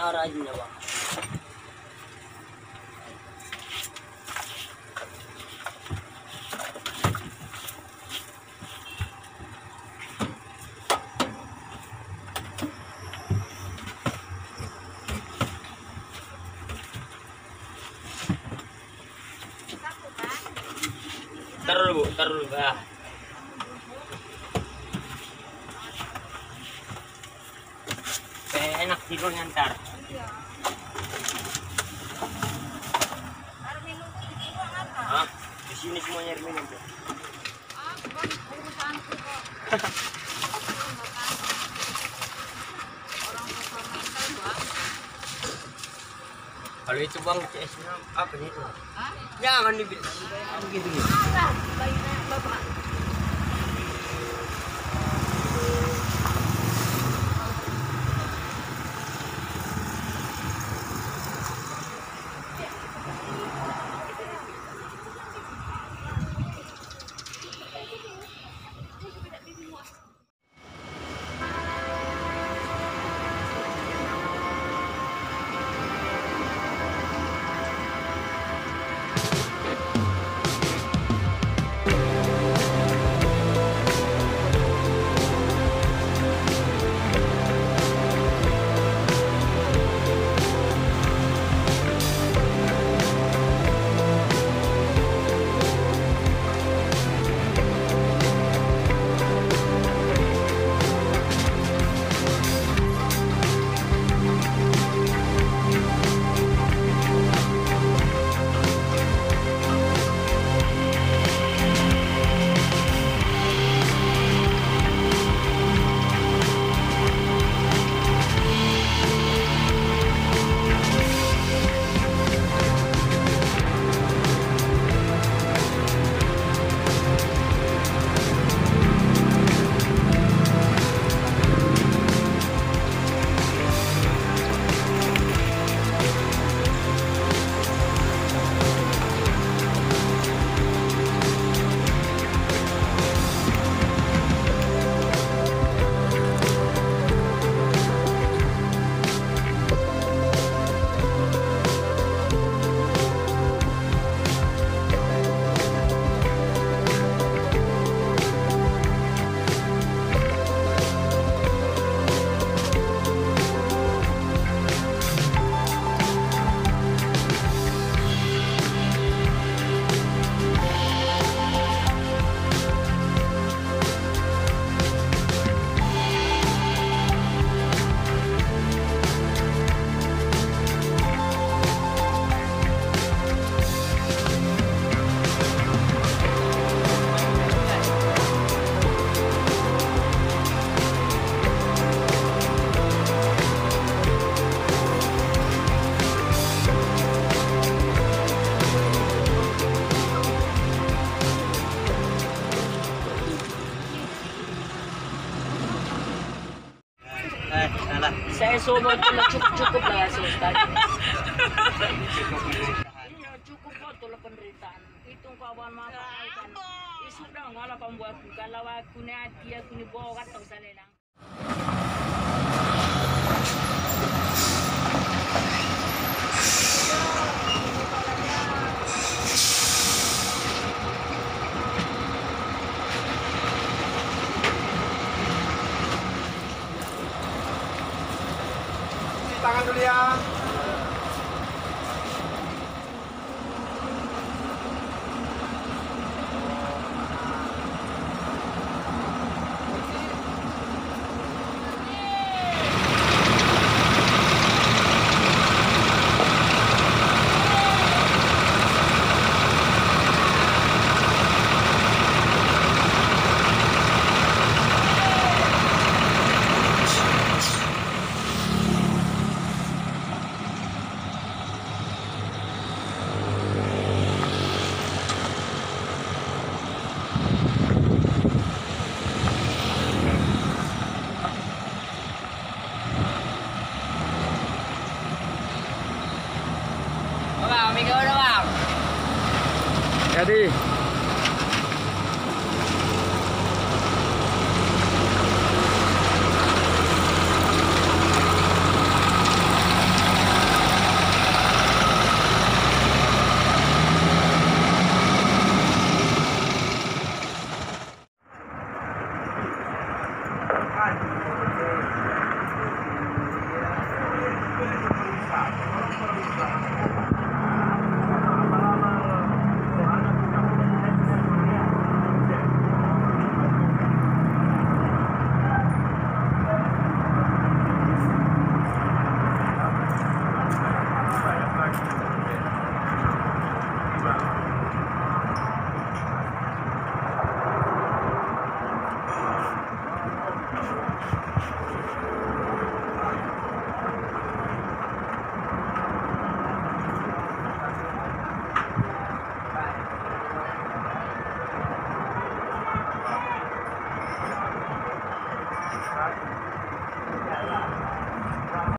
arahnya bang Taruh dulu, taruh dulu. Ah. Eh, enak tidurnya ntar. Hah? Di sini semuanya air minum. Kalau itu bang CS apa nih itu? Jangan dibilang begitu. Eh, sumod ko na cukup-cukup lah ya Sultan. Iya cukup po tulo penderitaan. Itong kawan mga kakaitan. Isudah ngala pambuat kalau aku ni hati aku ni bawa katong sa nilang. Cuci 打开这里啊。na đi